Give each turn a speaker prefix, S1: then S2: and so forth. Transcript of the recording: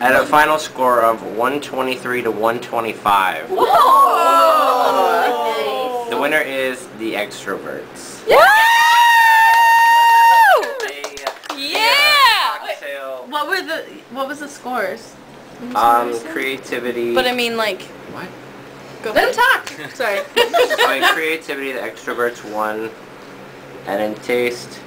S1: At a final score of 123 to 125.
S2: Whoa!
S1: The winner is the extroverts.
S3: Yeah!
S1: Yeah!
S2: What were the what was the scores?
S1: um, creativity.
S3: But I mean, like,
S1: what?
S3: go
S2: Let him talk. Sorry.
S1: so creativity, the extroverts won. And in taste,